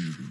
achieving.